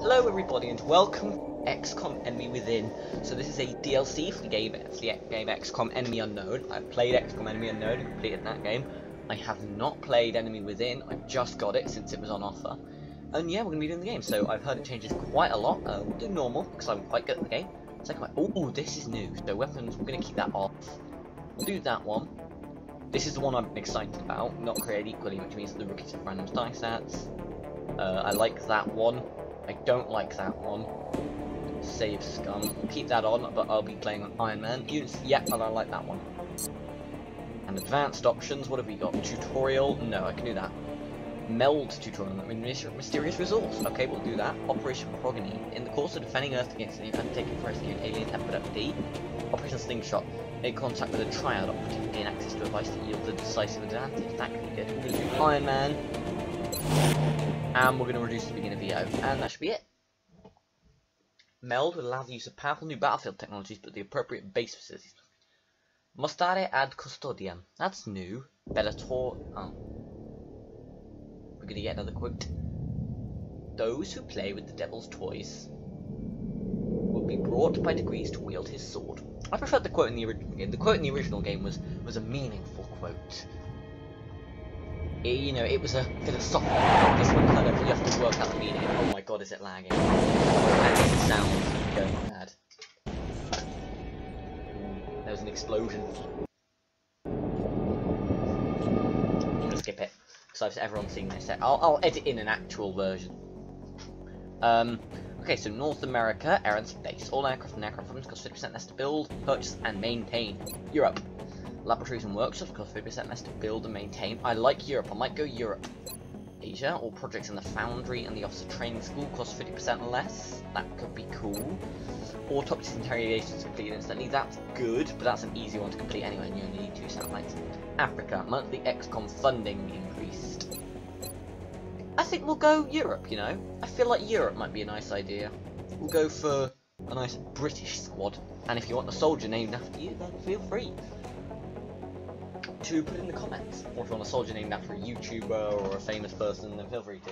Hello everybody and welcome XCOM Enemy Within. So this is a DLC for the game, for the game XCOM Enemy Unknown. I've played XCOM Enemy Unknown and completed that game. I have not played Enemy Within, I've just got it since it was on offer. And yeah, we're going to be doing the game, so I've heard it changes quite a lot. Uh, we'll do normal, because I'm quite good at the game. Second one, oh, this is new. So weapons, we're going to keep that off. We'll do that one. This is the one I'm excited about, not created equally, which means the rookies have random dice stats. Uh, I like that one. I don't like that one. Save Scum. Keep that on, but I'll be playing on Iron Man. Units, yeah, and I like that one. And advanced options, what have we got? Tutorial? No, I can do that. Meld tutorial, I mean, mysterious resource. Okay, we'll do that. Operation Progeny. In the course of defending Earth against an undertaking for rescue an alien tempered D. Operation Slingshot. Make contact with a triad operative. Gain access to a device that yields a decisive advantage. That could be good. Iron Man and we're going to reduce the beginning of VO, and that should be it. Meld will allow the use of powerful new battlefield technologies, but the appropriate base facilities. Mostrare ad custodiam. That's new. Bellator. Oh. We're going to get another quote. Those who play with the devil's toys will be brought by degrees to wield his sword. I preferred the quote in the original game. The quote in the original game was was a meaningful quote it, you know, it was a philosophical This one kind of, you have to work out the meaning. Oh my god, is it lagging? And it sounds going mad. There was an explosion. I'm gonna skip it, because everyone's seen this. I'll, I'll edit in an actual version. Um, okay, so North America, Air and Space. All aircraft and aircraft forms cost 50% less to build, purchase, and maintain. Europe. Laboratories and workshops cost 50% less to build and maintain. I like Europe. I might go Europe. Asia, all projects in the Foundry and the Officer Training School cost 50% less. That could be cool. Autopsies interrogations completed instantly. That's good, but that's an easy one to complete anyway, and you only need two satellites. Africa, monthly XCOM funding increased. I think we'll go Europe, you know? I feel like Europe might be a nice idea. We'll go for a nice British squad. And if you want the soldier named after you, then feel free to put in the comments. Or if you want a soldier named after a YouTuber or a famous person, then feel free to.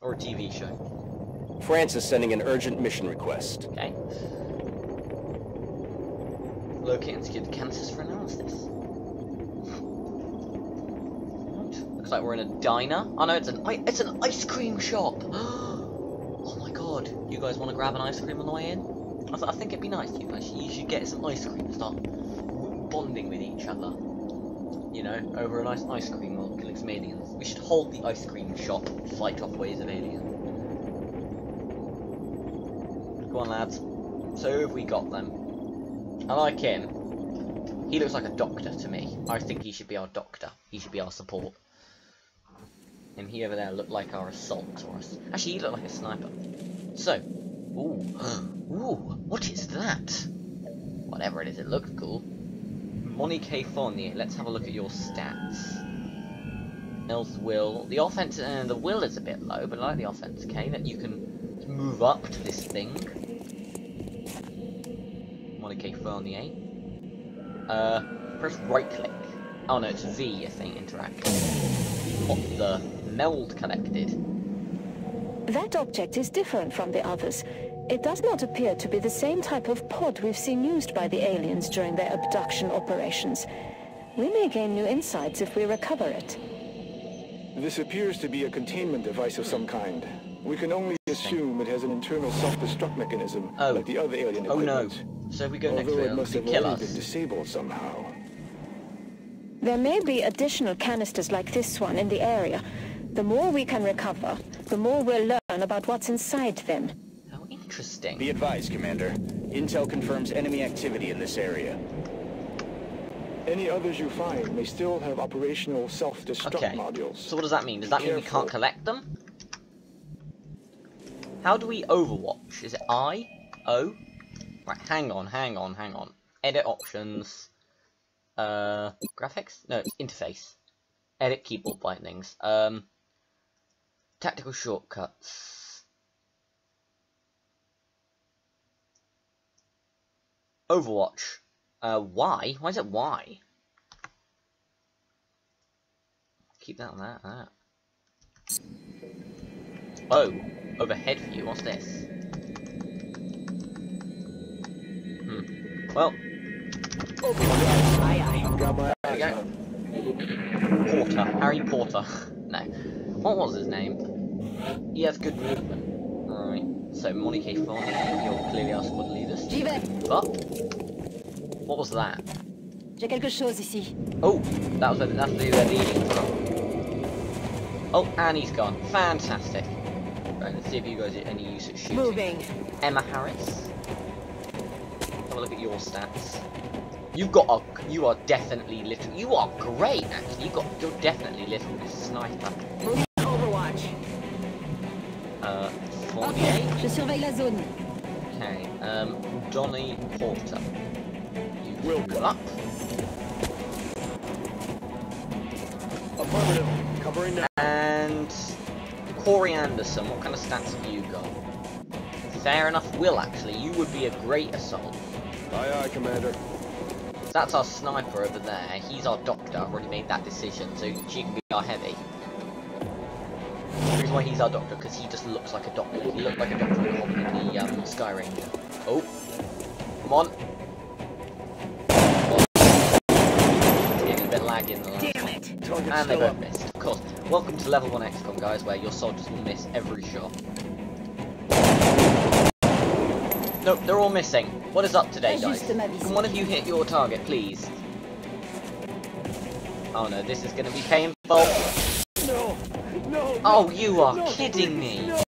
Or a TV show. France is sending an urgent mission request. Okay. Locate and secure the canisters for analysis. Looks like we're in a diner. Oh no, it's an it's an ice cream shop. oh my god! You guys want to grab an ice cream on the way in? I, th I think it'd be nice. You guys, you should get some ice cream and start bonding with each other you know, over a nice ice cream while killing some aliens. We should hold the ice cream shop, fight off waves of aliens. Go on, lads. So have we got them? I like him. He looks like a doctor to me. I think he should be our doctor. He should be our support. And he over there looked like our assault or us. Actually, he looked like a sniper. So, ooh, ooh, what is that? Whatever it is, it looks cool. Monique Fournier, let's have a look at your stats. Nils will. The offense and uh, the will is a bit low, but I like the offense, okay? That you can move up to this thing. Monique Fournier. Uh, press right click. Oh no, it's V, I think, interact. What the meld collected? That object is different from the others. It does not appear to be the same type of pod we've seen used by the aliens during their abduction operations. We may gain new insights if we recover it. This appears to be a containment device of some kind. We can only assume it has an internal self-destruct mechanism, oh. like the other alien equipment. Oh no. So if we go Although next to it, it must have kill us. been disabled somehow. There may be additional canisters like this one in the area. The more we can recover, the more we'll learn about what's inside them. Interesting. Be advised, Commander. Intel confirms enemy activity in this area. Any others you find may still have operational self-destruct okay. modules. So what does that mean? Does that mean we can't collect them? How do we overwatch? Is it I? O? Right, hang on, hang on, hang on. Edit options. Uh, graphics? No, it's interface. Edit keyboard bindings. Um, tactical shortcuts. Overwatch. Uh, why? Why is it why? Keep that on that, that. Oh. overhead view. What's this? Hmm. Well. Aye, aye. My there we go. Porter. Harry Porter. no. What was his name? He has good movement. So, Monique Fournier, you're clearly our squad leader. J'y vais. But, what was that? J'ai quelque chose ici. Oh, that was where, that's the, where the eating from. Oh, Annie's gone. Fantastic. Right, let's see if you guys get any use at shooting. Moving. Emma Harris. Have a look at your stats. You've got a, you are definitely little. You are great, actually. You got, you're definitely little sniper. Moving Overwatch. Uh, Ok, Fournier. je surveille la zone. Okay. Um, Johnny Porter. You will go up. Affirmative. Covering now. And Corey Anderson, what kind of stats have you got? Fair enough, Will actually. You would be a great assault. Aye, aye, Commander. That's our sniper over there. He's our doctor. I've already made that decision, so she can be our heavy. The reason why he's our doctor, because he just looks like a doctor. He looked like a doctor in the, um, Skyranger. Oh. Come on. It's getting a bit laggy in the last Damn it. And they still both up. missed, of course. Welcome to level 1 XCOM, guys, where your soldiers will miss every shot. Nope, they're all missing. What is up today, guys? Ajuste ma vision. Can one of you hit your target, please? Oh no, this is gonna be painful. No, no, Oh, you are no, kidding me. no.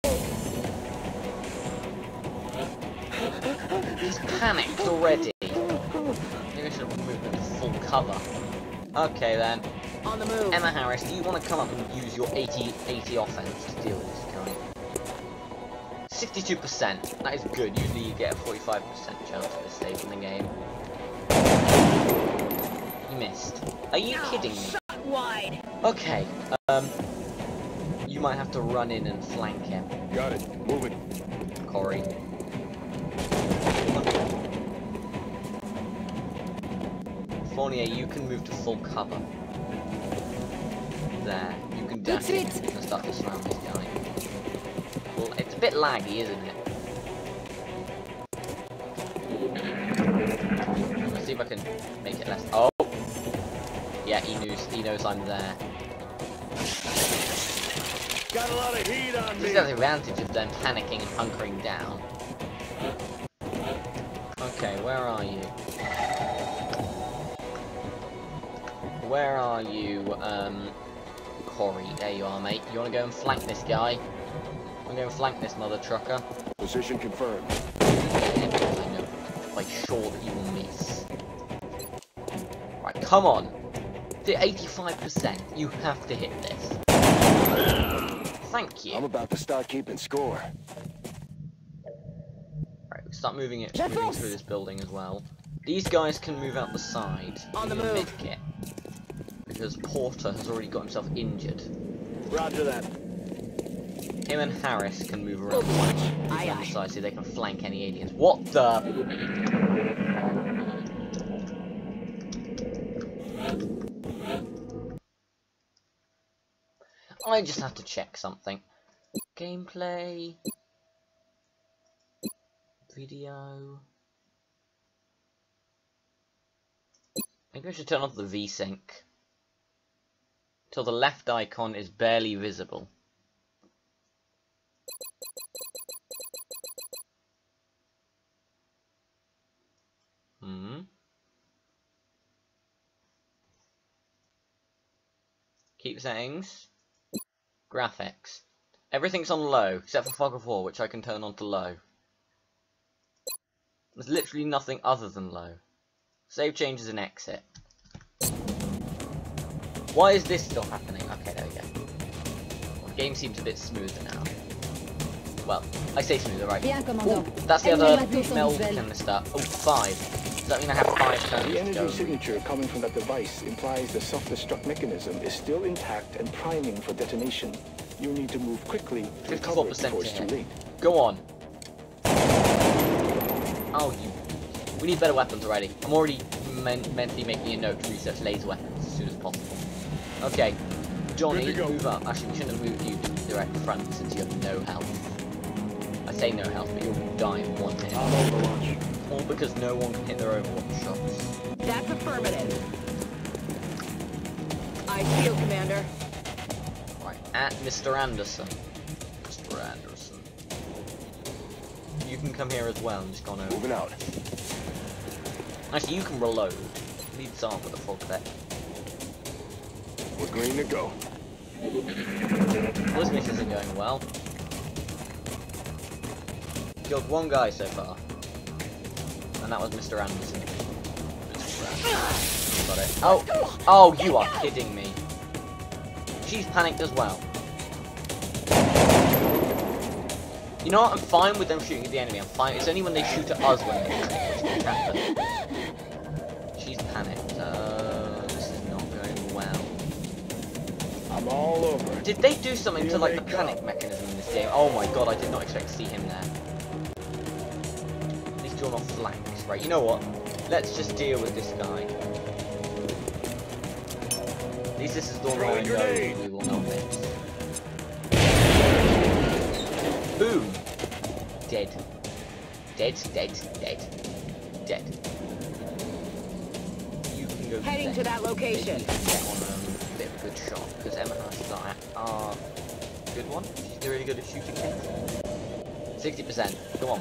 He's panicked already. Maybe I should have moved into full cover. Okay then. On the move. Emma Harris, do you want to come up and use your 80, 80 offense to deal with this guy? 62%. That is good. Usually you get a 45% chance at this stage in the game. You missed. Are you kidding me? Shot wide. Okay. Um. You might have to run in and flank him, Got it. Moving. Corey. Fournier, you can move to full cover. There. You can dash in suite. and start to surround this guy. Well, it's a bit laggy, isn't it? Let's see if I can make it less. Oh! Yeah, he knows, he knows I'm there. This the advantage of them panicking and hunkering down. Okay, where are you? Where are you, um, Corey? There you are, mate. You wanna go and flank this guy? I'm going to flank this mother trucker. Position confirmed. I know, sure that you will miss. Right, come on. The 85%. You have to hit this. Thank you. I'm about to start keeping score. Right, we start moving it Je moving fonce. through this building as well. These guys can move out the side. On the move. Mid-kit, because Porter has already got himself injured. Roger that. Him and Harris can move around Overwatch. Aye, on the side so they can flank any aliens. What the? I just have to check something. Gameplay. Video. Maybe I should turn off the VSync. Till the left icon is barely visible. Hmm. Keep settings. Graphics. Everything's on low, except for Fog of War, which I can turn on to low. There's literally nothing other than low. Save changes and exit. Why is this still happening? Okay, there we go. The game seems a bit smoother now. Well, I say smoother, right? Ooh, that's the other meld canister. Oh, five. Does that mean I have five turns The to energy go? signature coming from that device implies the self-destruct mechanism is still intact and priming for detonation. You need to move quickly to recover it 54% before to it's too late. Go on. Oh, you. We need better weapons already. I'm already men mentally making a note to research laser weapons as soon as possible. Okay. Johnny, Good to go. move up. Actually, we shouldn't have moved you to direct front since you have no health. I say no health, but you'll die in one hit. On Overwatch. All because no one can hit their Overwatch shots. That's affirmative. I feel, Commander. Right, at Mr. Anderson. Mr. Anderson. You can come here as well and just gone over. Moving out. Actually, you can reload. Lead on with the full clip. We're green to go. This mission isn't going well. Killed one guy so far. And that was Mr. Anderson. Mr. Got it. Oh! Oh, you are kidding me. She's panicked as well. You know what? I'm fine with them shooting at the enemy. I'm fine. It's only when they shoot at us when they. She's panicked. Uh, this is not going well. I'm all over it. Did they do something to like the go. panic mechanism in this game? Oh my god, I did not expect to see him there. He's drawn off flanks. Right, you know what? Let's just deal with this guy. At least this is the one where I know we will not miss. Boom! Dead. Dead, dead, dead. Dead. You can go Heading there. to that location. Maybe you can get on a bit of a good shot, because Emma has that are good one. She's really good at shooting things. Sixty percent. Come on.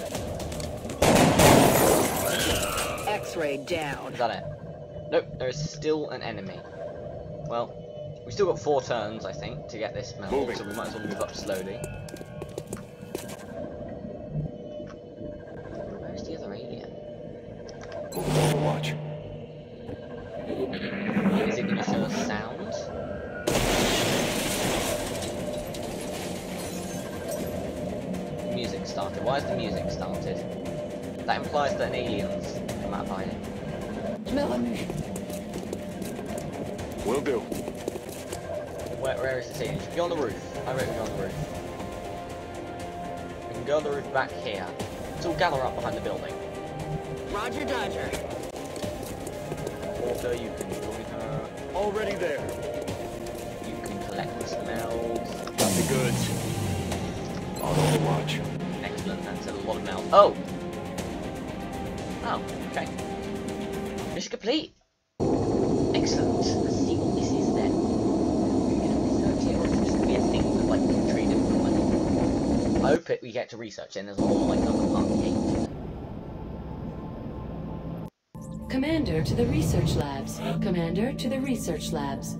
X-ray down. Is that it? Nope. There is still an enemy. Well, we still got four turns, I think, to get this meld, Moving. so we might as well move up slowly. Will do. Where, where is this alien? Should be on the roof. I reckon on the roof. We can go on the roof back here. Let's all gather up behind the building. Roger Dodger. Walker, you can join her. Already there. You can collect the smells. Got the goods. On Overwatch. Excellent, that's a lot of mouth. Oh! Oh, okay. Mission complete! Excellent. Let's see what this is then. We're gonna research it, or is it just gonna be a thing with like treat differently? I hope it, we get to research and there's more like another part eight. Commander to the research labs. Commander to the research labs.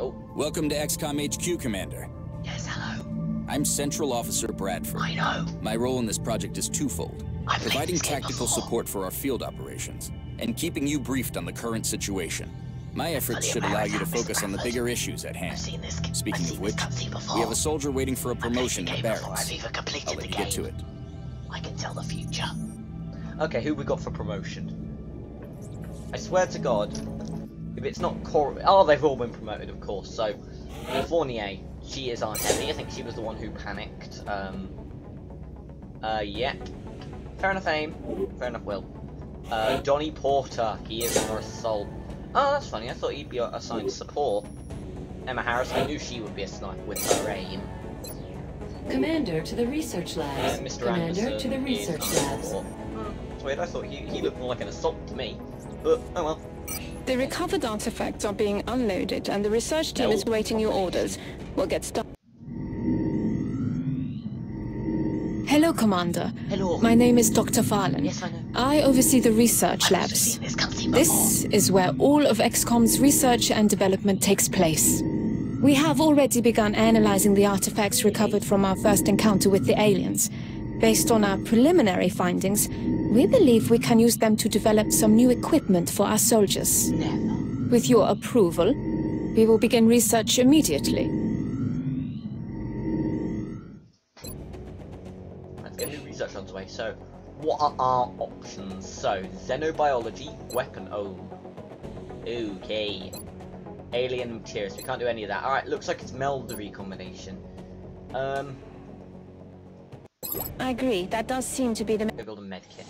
Oh, Welcome to XCOM HQ, Commander. yes, hello. I'm Central Officer Bradford. I know. My role in this project is twofold. I've Providing tactical support for our field operations, and keeping you briefed on the current situation. My efforts should aware allow you to focus on the bigger issues at I've hand. seen this. Speaking I've of which, this we have a soldier waiting for a I've played promotion the in the barracks. I've even completed I'll the let you game. get to it. I can tell the future. Okay, who we got for promotion? I swear to God, if it's not Cor- oh, they've all been promoted, of course. So, Fournier, she is Aunt Ellie. I think she was the one who panicked. Um, uh, yeah. Fair enough, aim. Fair enough, Will. Uh, Donny Porter, he is our assault. Oh, that's funny. I thought he'd be assigned support. Emma Harris, I knew she would be a sniper with her aim. Commander to the research Uh, labs. Mr. Commander Anderson to the research labs. support. It's weird. I thought he, he looked more like an assault to me. But, oh well. The recovered artifacts are being unloaded and the research team is No. awaiting your orders. We'll get started. Commander. Hello. My name is Dr. Vahlen. Yes, I know. I oversee the research labs. this This is where all of XCOM's research and development takes place. We have already begun analyzing the artifacts recovered from our first encounter with the aliens. Based on our preliminary findings, we believe we can use them to develop some new equipment for our soldiers. Never. With your approval, we will begin research immediately. Research on the way. So, what are our options? So, xenobiology, weapon oh, Okay. Alien materials. We can't do any of that. Alright, looks like it's meld the recombination. Um, I agree, that does seem to be the go build a medkit.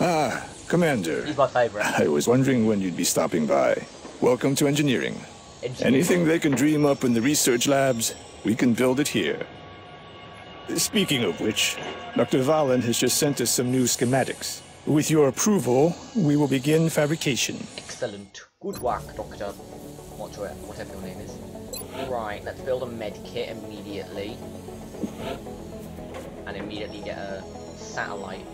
Ah, Commander. He's my favourite. I was wondering when you'd be stopping by. Welcome to engineering. Engineer. Anything they can dream up in the research labs, we can build it here. Speaking of which, Dr. Vahlen has just sent us some new schematics. With your approval, we will begin fabrication. Excellent. Good work, Doctor. Whatever, your name is. Right, let's build a med kit immediately. And immediately get a satellite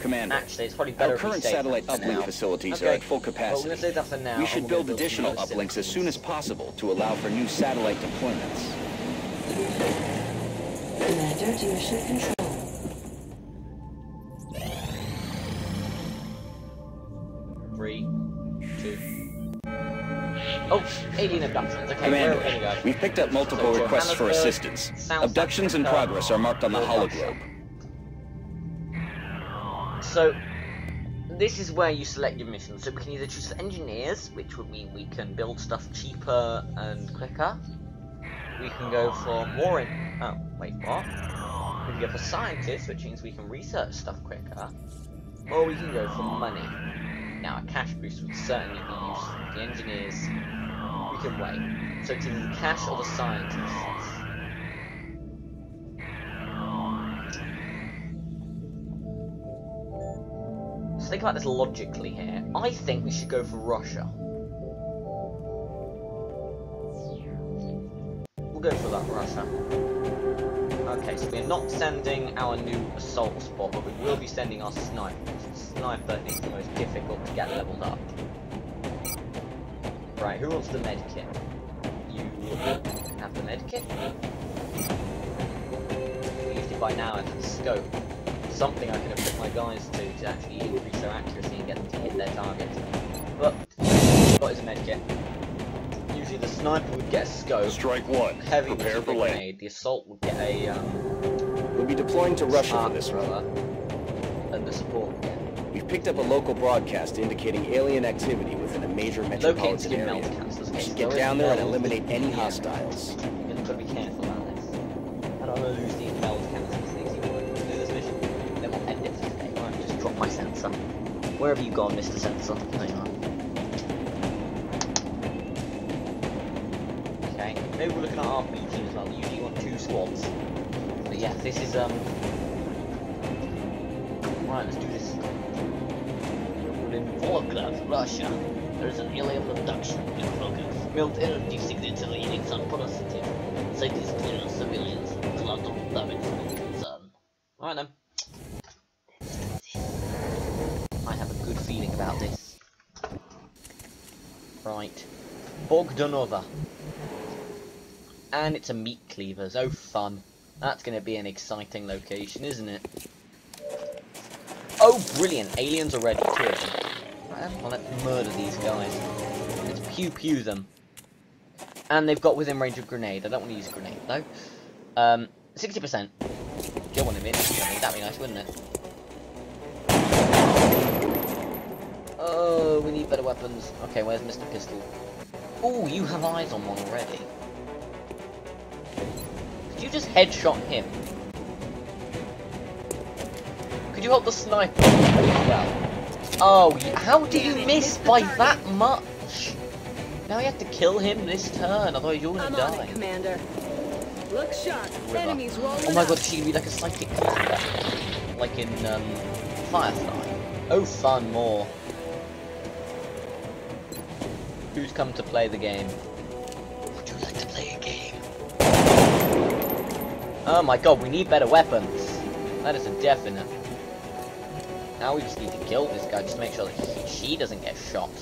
Commander, Actually, it's probably better our current save satellite uplink now. facilities okay. are at full Well, we're capacity. gonna save that for now. we should we're build additional uplinks as soon as possible to allow for new satellite deployments. Commander to your ship control. Three, two. Oh, alien abductions. Okay, where are we go? we've picked up multiple So, requests for assistance. South Abductions in Africa, progress are marked on the or hologlobe. So, this is where you select your mission. So we can either choose engineers, which would mean we can build stuff cheaper and quicker. We can go for more in... Oh, wait, what? We can go for scientists, which means we can research stuff quicker. Or we can go for money. Now, a cash boost would certainly be useful. The engineers, we can wait. So it's either the cash or the scientists. Think about this logically here. I think we should go for Russia. We'll go for that, Russia. Okay, so we're not sending our new assault spot, but we will be sending our sniper. Sniper is the most difficult to get leveled up. Right, who wants the med kit? You have the med kit? Usually by now I've had scope. Something I can equip my guys to to actually increase their accuracy and get them to hit their target. But what is a med kit? Usually the sniper would get a scope. Strike one. Heavy would Prepare get for a landing. grenade. The assault would get a um, We'll be deploying to Russia for this one. and the support would get. We've picked up a local broadcast indicating alien activity within a major metropolitan area. We should get down there and eliminate any the hostiles. Where have you gone, Mr. Sensor? There you are. Okay, maybe we're looking at team as well. You usually want two squads. But yeah, this is um. Right, let's do this. We're In Volgograd, Russia, there's an alien abduction in progress. Built energy signature readings are positive. Site is clear of civilians. Collateral damage no concern. Alright then. I have a good feeling about this. Right. Bogdanova. And it's a meat cleavers. Oh fun. That's gonna be an exciting location, isn't it? Oh, brilliant! Aliens are ready. Right, well, let's murder these guys. Let's pew pew them. And they've got within range of grenade. I don't want to use a grenade, though. Um, 60%. Kill one of them. That'd be nice, wouldn't it? Oh, we need better weapons. Okay, where's Mr. Pistol? Oh, you have eyes on one already. Could you just headshot him? Could you help the sniper as well? Oh, how did you miss by that much? Now you have to kill him this turn, otherwise you're gonna on die. it, Commander. Look sharp. Enemies rolling Oh my god, she could be like a psychic. Like in, um, Firefly. Oh, fun, more. Who's come to play the game? Would you like to play a game? Oh my god, we need better weapons. That is a definite. Now we just need to kill this guy, just to make sure that he, she doesn't get shot.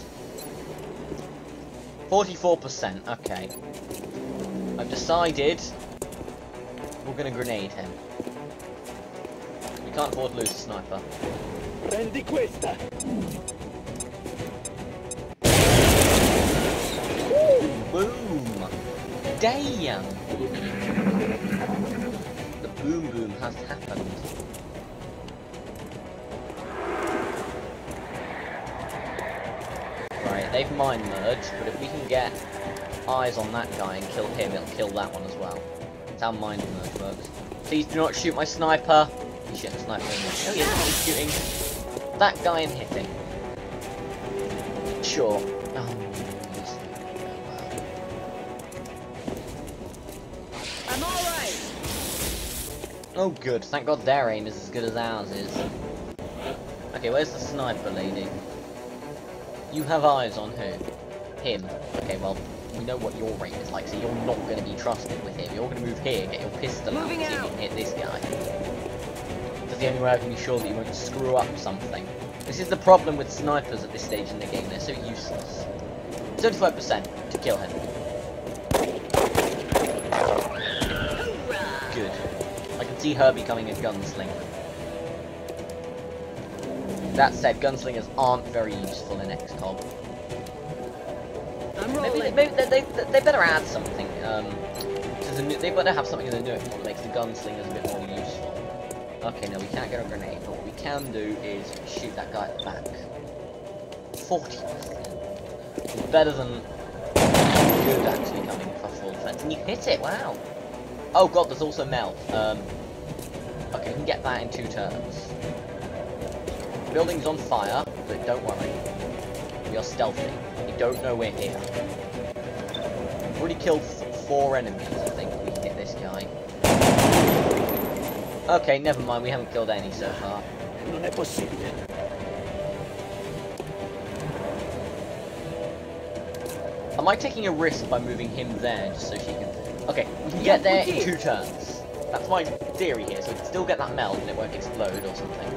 44%, okay. I've decided we're gonna grenade him. We can't afford to lose a sniper. Prendi questa! Damn! The boom boom has happened. Right, they've mind merged, but if we can get eyes on that guy and kill him, it'll kill that one as well. That's how mind merge works. Please do not shoot my sniper! He's shooting sniper. Oh yeah, he's shooting that guy and hitting. Sure. Oh, Oh good, thank god their aim is as good as ours is. Okay, where's the sniper lady? You have eyes on who? Him. Okay, well, we know what your aim is like, so you're not going to be trusted with him. You're going to move here, get your pistol Moving out, see if you can hit this guy. That's the only way I can be sure that you won't screw up something. This is the problem with snipers at this stage in the game, they're so useless. 75% to kill him. See her becoming a gunslinger. That said, gunslingers aren't very useful in XCOM. I'm Maybe, maybe they, they, they better add something. Um, the new, they better have something in the new that makes the gunslingers a bit more useful. Okay, no, we can't get a grenade, but what we can do is shoot that guy at the back. 40%. Better than good actually coming for full defense. And you hit it, wow. Oh god, there's also meld. Um, okay, we can get that in two turns. Building's on fire, but don't worry. We are stealthy. You don't know we're here. We've already killed four enemies, I think. We can hit this guy. Okay, never mind. We haven't killed any so far. Non è possibile. Am I taking a risk by moving him there just so she can... Okay, we can get there in two turns. That's my theory here, so we can still get that meld and it won't explode or something.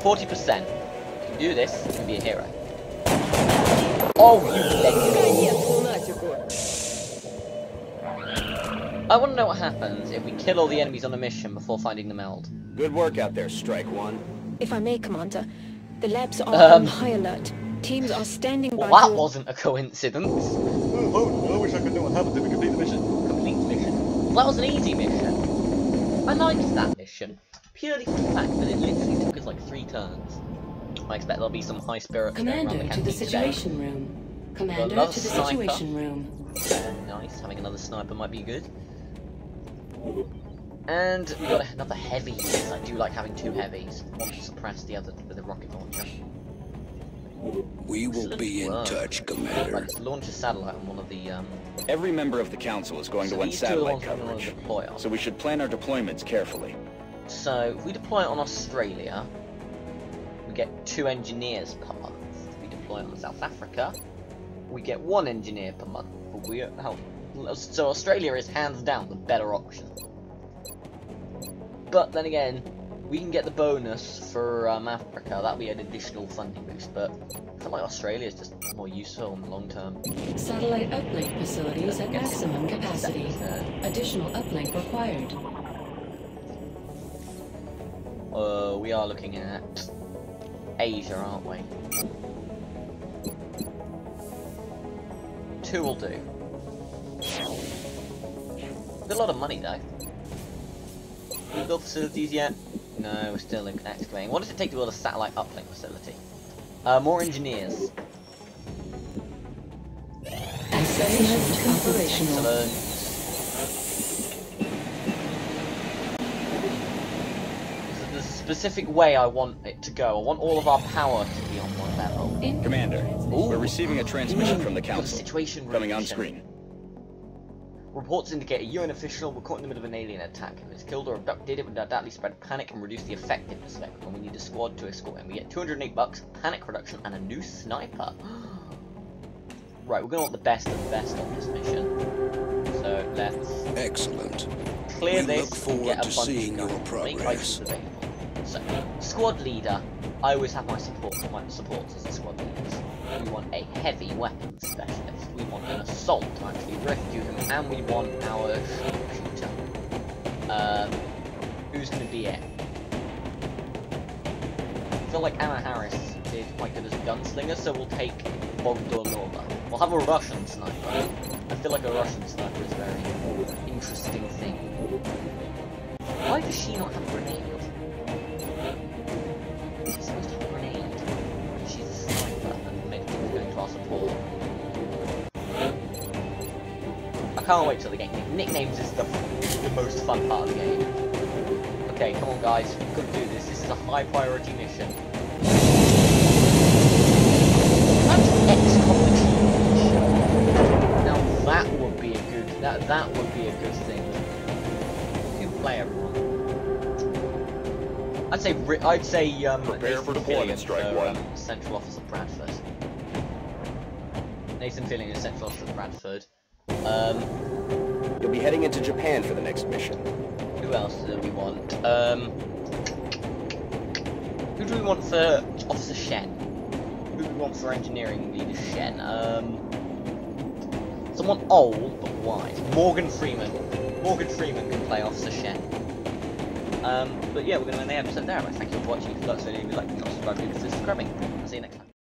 40%. You can do this, you can be a hero. Oh, you I want to know what happens if we kill all the enemies on a mission before finding the meld. Good work out there, Strike One. If I may, Commander, the labs are um, on high alert. Teams are standing well, by. That wasn't a coincidence. Oh, oh, I wish I could know what happens if we complete the mission. Complete the mission. Well, that was an easy mission. I liked that mission. Purely for the fact that it literally took us like three turns. I expect there'll be some high around Commander the to the canteen today. situation room. Commander to the sniper. situation room. Nice. Having another sniper might be good. And we got another heavy. I do like having two heavies. One to suppress the other with a rocket launcher. We will be in work. touch, Right, Commander. let's launch a satellite on one of the um. Every member of the council is going so to want these two are the satellite ones we're gonna coverage. deploy on. So we should plan our deployments carefully. So if we deploy it on Australia, we get two engineers per month. If we deploy it on South Africa, we get one engineer per month. But we how so Australia is hands down the better option. But then again, we can get the bonus for um, Africa. That'll be an additional funding boost. But I feel like Australia is just more useful in the long term. Satellite uplink facilities at maximum capacity. Additional uplink required. Uh, we are looking at Asia, aren't we? Two will do. Got a lot of money though. We've built facilities yet? No, we're still excavating. What does it take to build a satellite uplink facility? Uh, more engineers. Assessment operational. Excellent. There's a- specific way I want it to go. I want all of our power to be on one level. Commander, Ooh. we're receiving a transmission from the Got a council. situation Coming on mission. screen. Reports indicate a UN official were caught in the middle of an alien attack. If it's killed or abducted, it would undoubtedly spread panic and reduce the effectiveness of. And we need a squad to escort him. We get 208 bucks, panic reduction, and a new sniper. right, we're gonna want the best of the best on this mission. So let's Excellent. clear We this look and forward to bunch seeing of your progress. So, squad leader. I always have my support my supports as the squad leaders. We want a heavy weapons specialist. We want an assault to actually rescue him, and we want our shooter. Um, who's gonna be it? I feel like Anna Harris is quite good as a gunslinger, so we'll take Bogdanova. We'll have a Russian sniper. I feel like a Russian sniper is a very interesting thing. Why does she not have a grenade? can't wait till the game. Nicknames is the, the most fun part of the game. Okay, come on guys, we could do this. This is a high priority mission. That's XCOM Now that would be a good that that would be a good thing. You player, everyone. I'd say I'd say um Prepare for deployment strike for, one. Um, Central Officer Bradford. Nathan feeling is Central Officer Bradford. Um, You'll be heading into Japan for the next mission. who else do we want? Um, who do we want for Officer Shen? Who do we want for Engineering Leader Shen? Um, someone old but wise. Morgan Freeman. Morgan Freeman can play Officer Shen. Um, but yeah, we're going to end the episode there. Thank you for watching. If you liked this video, leave a like, subscribe, leave a subscribing. I'll see you next time.